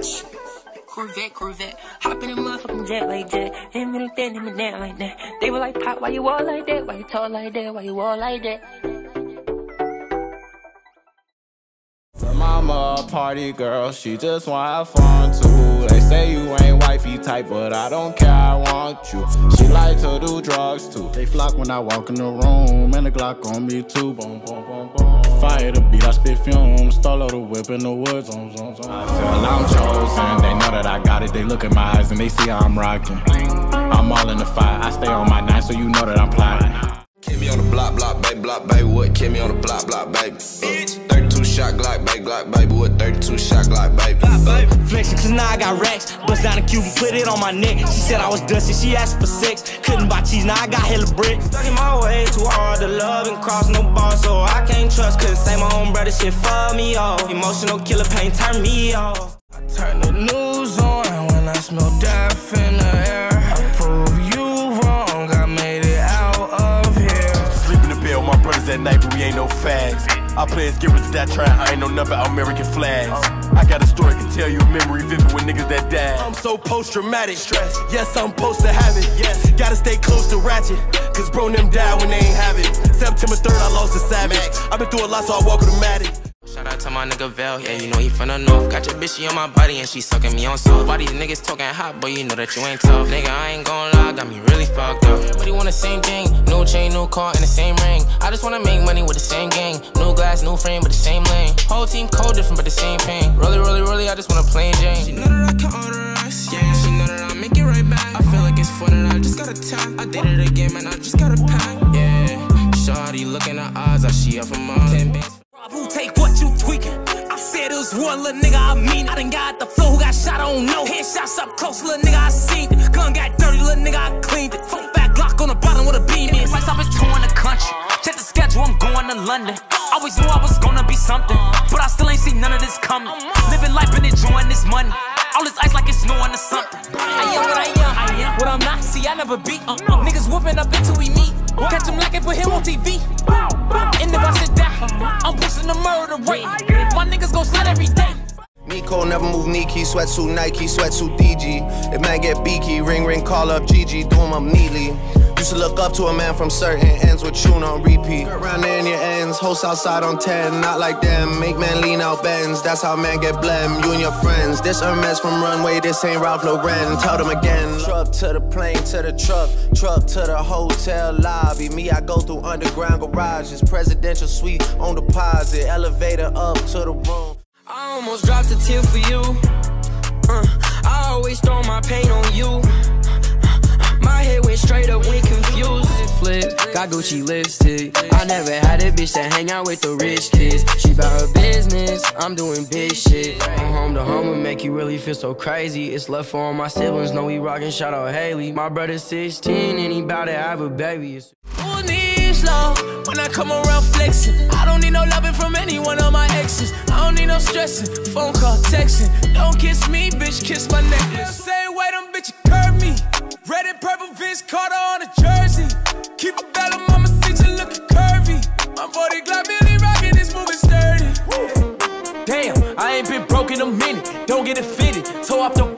bitch. Corvette, Corvette. Hop in a motherfucking jet like that. Him and that, him and that like that. They were like, Pop, why you all like that? Why you tall like that? Why you all like that? Mama a party girl, she just wanna have fun too. They say you ain't wifey type, but I don't care, I want you. She like to do drugs too. They flock when I walk in the room, and the Glock on me too. Boom, boom, boom, boom. Fire the beat, I spit fumes. Stall the whip in the woods. Zone, zone, zone. I feel I'm chosen. They know that I got it. They look in my eyes and they see how I'm rocking. I'm all in the fight. I stay on my nine, so you know that I'm plotting. Kill me on the block, block, baby, block, baby. What? Kill me on the block, block, baby. Bitch. 32 shot Glock, baby, Glock, baby. What? Uh, 32 shot Glock, baby. Flexing cause now I got racks. Bust down a cube and put it on my neck. She said I was dusty, she asked for sex. Couldn't buy cheese, now I got hella bricks. Stuck in my way, too hard to love and cross no bars, so I can't trust. Cause say my own brother shit fuck me off. Emotional killer pain turn me off. I turn the news on when I smell death in the air. I prove you wrong, I made it out of here. Sleep in the bed with my brothers at night, but we ain't no fags. Players get rid of that try, I ain't no number American flags. I got a story, can tell you a memory vivid with niggas that died. I'm so post traumatic stress. Yes, I'm supposed to have it. Yes, gotta stay close to ratchet. Cause bro, them died when they ain't have it. September 3rd, I lost a savage. i been through a lot, so I walk with a matic. Shout out to my nigga Val, yeah, you know he from the north. Got your bitch she on my body and she sucking me on soft. Why these niggas talking hot, boy, you know that you ain't tough. Nigga, I ain't gon' lie, got me really fucked up. Everybody want the same thing, no chain, no car, and the same ring. I just wanna make money with the same gang. New glass, new frame, but the same lane. Whole team cold, different, but the same pain. Really, really, really, I just wanna plain Jane. She know that I can order ice, yeah. She know that I make it right back. I feel like it's fun and I just gotta tap. I did it again, man, I just gotta pack, yeah. Shawty looking her eyes, I she up from my 10 bands. Take what you tweaking? I said it was one little nigga, I mean I done got the flow, who got shot, I don't know. Headshots up close, little nigga, I seen it. Gun got dirty, little nigga, I cleaned it. Full fat Glock on the bottom with a beam in. Price, I been touring the country. Check the schedule, I'm going to London. Always knew I was gonna be something, but I still ain't seen none of this coming. Living life and enjoying this money. All this ice like it's snowing or something. I am what I am, I am what I'm not. See, I never beat. Uh, uh. Niggas whooping up until we meet. Catch him like it, put him on TV. And if I sit down, I'm pushing the murder rate. My niggas gon' slide every day. Nico never move Nike, sweat sweatsuit Nike, sweat sweatsuit DG. If man get beaky, ring ring, call up GG, do him up neatly. Used to look up to a man from certain ends with tune on repeat. Around in your ends, host outside on 10, not like them. Make man lean out bends, that's how man get blem. You and your friends, this Hermes from Runway, this ain't Ralph Lauren. Tell them again. Truck to the plane, to the truck, truck to the hotel lobby. Me, I go through underground garages, presidential suite on deposit, elevator up to the room. I almost dropped a tear for you. Uh, I always throw my pain on you. Straight up we confused. Flip, got Gucci lipstick. I never had a bitch that hang out with the rich kids. She bout her business, I'm doing big shit. From home to home will make you really feel so crazy. It's left for all my siblings, know we rockin', shout out Haley. My brother's 16 and he bout to have a baby. It's when I come around flexing. I don't need no loving from any one of my exes. I don't need no stressing, phone call, texting. Don't kiss me, bitch, kiss my necklace. Same way them bitches curve me. Red and purple Vince Carter on a jersey. Keep a bell on mama seat, you looking curvy. I'm 40 Glock, Billy rockin', this moving sturdy. Damn, I ain't been broke in a minute. Don't get it fitted. Toe off the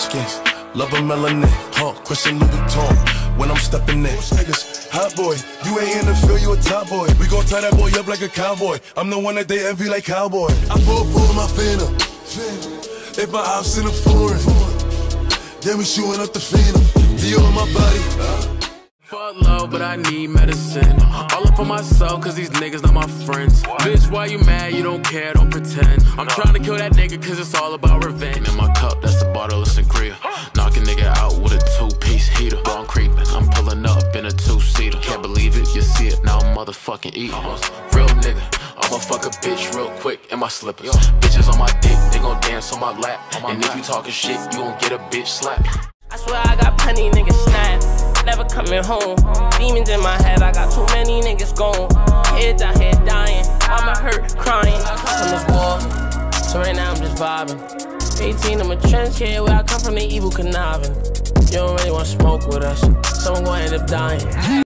skins, love a melanin, huh? Christian Louboutin when I'm stepping in. Niggas, hot boy, you ain't in the field, you a top boy. We gon' tie that boy up like a cowboy. I'm the one that they envy like cowboy. I pull full of my phantom. If my ops in a foreign, then we shooting up the phantom. Deal on my body. Fuck love, but I need medicine. All up for myself, cause these niggas not my friends. Bitch, why you mad? You don't care, don't pretend. I'm trying to kill that nigga, cause it's all about revenge. In my cup, that's the bottle of sangria. Knock a nigga out with a two piece heater. Bro, I'm creeping, I'm pulling up in a two seater. Can't believe it, you see it, now I'm motherfucking eating. Uh-huh. Real nigga, I'ma fuck a bitch real quick in my slippers. Bitches on my dick, they gon' dance on my lap. And if you talking shit, you gon' get a bitch slap. I swear I got plenty niggas snap. Never coming home. Demons in my head, I got too many niggas gone. Kids out here dying. Mama hurt, crying. I come from this war, so right now I'm just vibing. 18, I'm a trench kid where I come from the evil conniving. You don't really want to smoke with us, someone gonna end up dying.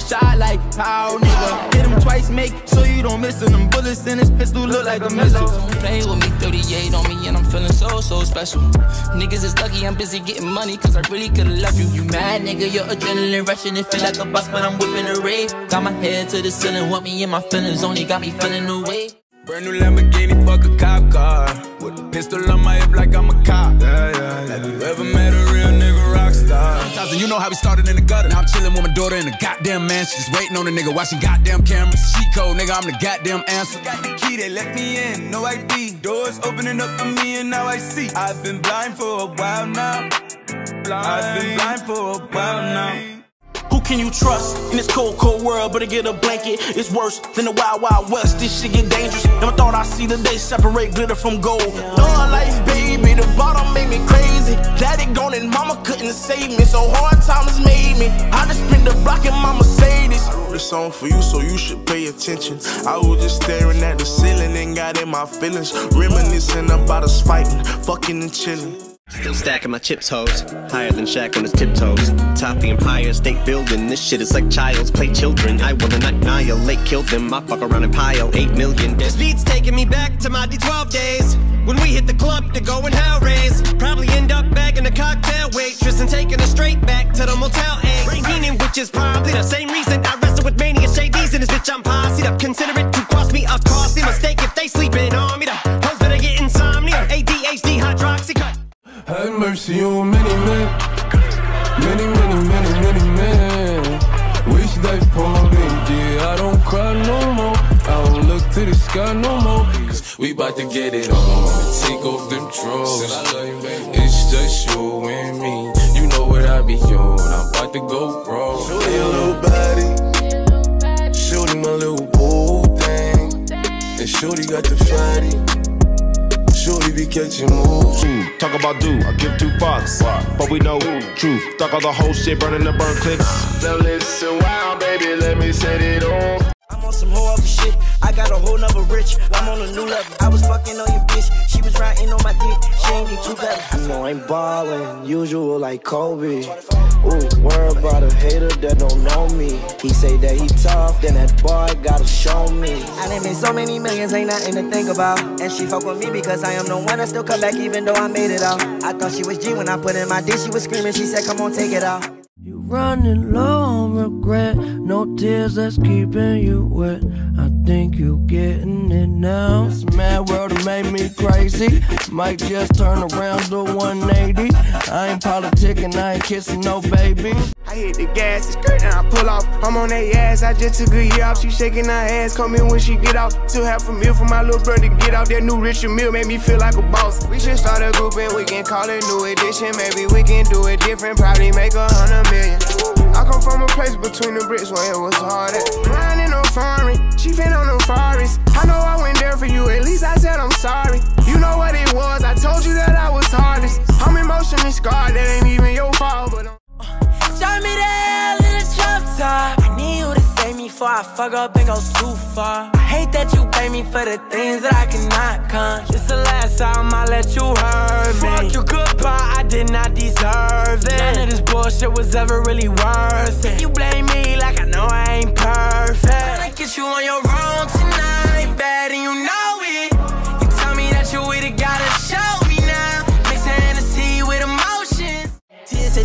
Shot like pow, nigga. Hit him twice, make sure you don't miss him. Them bullets in his pistol look like a missile. Play with me, 38 on me, and I'm feeling so, so special. Niggas is lucky I'm busy getting money, cause I really could've left you. You mad, nigga, your adrenaline rushing. It feel like a bus, but I'm whipping a rave. Got my head to the ceiling, want me in my feelings, only got me feeling away. Brand new Lamborghini, fuck a cop car. With a pistol on my hip like I'm a cop. Yeah, yeah, yeah. Have you ever met a real nigga rock star? And you know how we started in the gutter. Now I'm chilling with my daughter in the goddamn mansion. Just waiting on the nigga watching goddamn cameras. Cheat code, nigga, I'm the goddamn answer. Got the key, they let me in, no ID. Doors opening up for me and now I see. I've been blind for a while now. Blind. I've been blind for a while now. Can you trust in this cold, cold world? Better get a blanket. It's worse than the wild, wild west. This shit get dangerous. Never thought I'd see the day separate glitter from gold. Thug life, baby. The bottom made me crazy. Daddy gone and mama couldn't save me. So hard times made me. I just spent the block my Mercedes. I wrote this song for you, so you should pay attention. I was just staring at the ceiling and got in my feelings. Reminiscing about us fighting, fucking and chilling. Still stacking my chips, hoes. Higher than Shaq on his tiptoes. Top the Empire State Building. This shit is like child's play children. I will annihilate, kill them. I fuck around and pile eight million. This beat's taking me back to my D12 days. When we hit the club to go and hell raise. Probably end up bagging a cocktail waitress and taking her straight back to the Motel 8. Meaning, which is probably the same reason I wrestle with mania shadies in this bitch. I'm posse up. Consider it to cost me a costly mistake if they sleeping on me. The mercy on many men. Many, many, many, many men. Wish they poured in, yeah. I don't cry no more. I don't look to the sky no more. Cause we bout to get it on. Take off them drugs. It's just you and me. You know what I be on. I'm about to go wrong. Shorty a little body. Shorty my little boo thing. And Shorty got the fatty. Shorty be catching moves. Talk about do, I give two fucks. But we know truth. Talk all the whole shit, burning the burn clips. Now listen, wow, baby, let me set it off. I'm on some whole other shit. I got a whole nother rich. I'm on a new level. I was fucking on your bitch. She was riding on my dick. She ain't need two better. You know I'm ballin', usual like Kobe. Ooh, worry about a hater that don't know me. He say that he tough, then that boy gotta show me. I done made so many millions, ain't nothing to think about. And she fuck with me because I am the one that still come back even though I made it out. I thought she was G when I put in my dick. She was screaming. She said, "Come on, take it out." You running low on regret, no tears that's keeping you wet. I think you're getting it now. This mad world made me crazy. Might just turn around to 180. I ain't politicking, I ain't kissing no baby. I hit the gas, it's great, and I pull off. I'm on that ass, I just took a year off. She shaking her ass, come in when she get out. Still half a meal for my little brother to get out. That new Richard Mille made me feel like a boss. We should start a group and we can call it New Edition. Maybe we can do it different, probably make a hundred million. I come from a place between the bricks where it was hard at. Riding on foreign, she been on the forest. I know I went there for you, at least I said I'm sorry. You know what it was, I told you that I was hardest. I'm emotionally scarred, that ain't even your fault, but I'm Show me that before I fuck up and go too far. I hate that you pay me for the things that I cannot con. This the last time I let you hurt me. Fuck you goodbye, I did not deserve it. None of this bullshit was ever really worth it. You blame me like I know I ain't perfect. I get you on your own tonight, bad and you know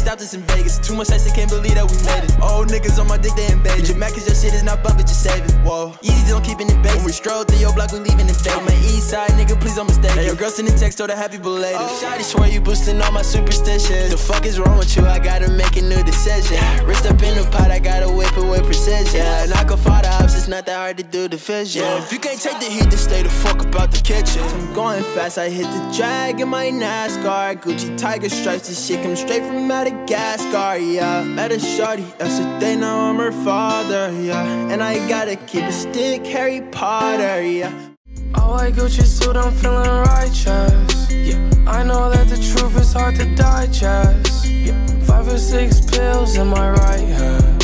Tears taste accountants in Vegas. Too much ice, I can't believe that we made it. Old niggas on my dick, they invaded. Your Mac, cause your shit is not bumping, just save it. Whoa. Easy, don't keep it in base. When we stroll through your block, we leaving it fake. On my east side, nigga, please don't mistake. Hey, your girl send a text, told her happy belated. Oh. Shawty swear you boosting all my superstitions. The fuck is wrong with you? I gotta make a new decision. Wrist up in the pot, I gotta whip it with precision. I can fire the ops, it's not that hard to do the vision. Yeah, If you can't take the heat, then stay the fuck about the kitchen. I'm going fast, I hit the drag in my NASCAR. Gucci Tiger stripes, this shit come straight from Madagascar, yeah. Met a shorty, that's a now I'm her father, yeah. And I gotta keep a stick, Harry Potter, yeah. All white Gucci suit, I'm feeling righteous. Yeah, I know that the truth is hard to digest. Yeah, five or six pills in my right hand.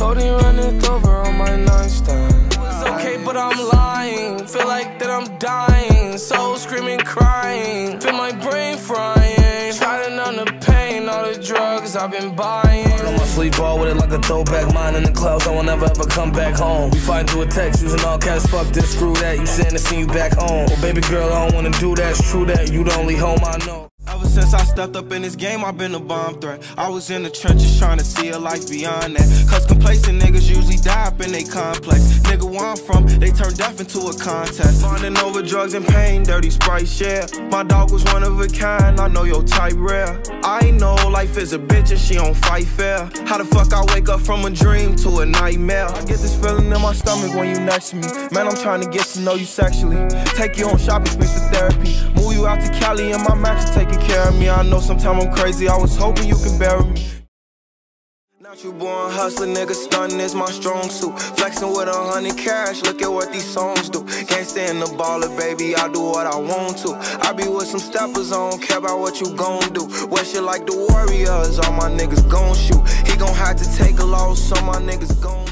Yeah, codeine running over on my nightstand. It's okay, but I'm lying. Feel like that I'm dying. Soul screaming, crying. Feel my brain frying. Try to numb the pain, all the drugs I've been buying. On my sleep ball with it like a throwback. Mine in the clouds, I will never ever ever come back home. We fight through a text using all caps. Fuck this, screw that. You saying to see you back home. Well, baby girl, I don't wanna do that. It's true that you the only home I know. Ever since I stepped up in this game, I've been a bomb threat. I was in the trenches trying to see a life beyond that. Cause complacent niggas usually die up in they complex. Nigga, where I'm from, they turn death into a contest. Finding over drugs and pain, dirty sprite share. My dog was one of a kind, I know your type rare. I know life is a bitch and she don't fight fair. How the fuck I wake up from a dream to a nightmare? I get this feeling in my stomach when you next to me. Man, I'm trying to get to know you sexually. Take you on shopping sprees for therapy. Move you out to Cali and my mattress taking care of me. I know sometimes I'm crazy, I was hoping you could bury me. You born hustler, nigga, stunning is my strong suit. Flexing with a hundred cash, look at what these songs do. Can't stand the baller, baby, I do what I want to. I be with some steppers, I don't care about what you gon' do. Wear shit like the Warriors, all my niggas gon' shoot. He gon' have to take a loss, so my niggas gon'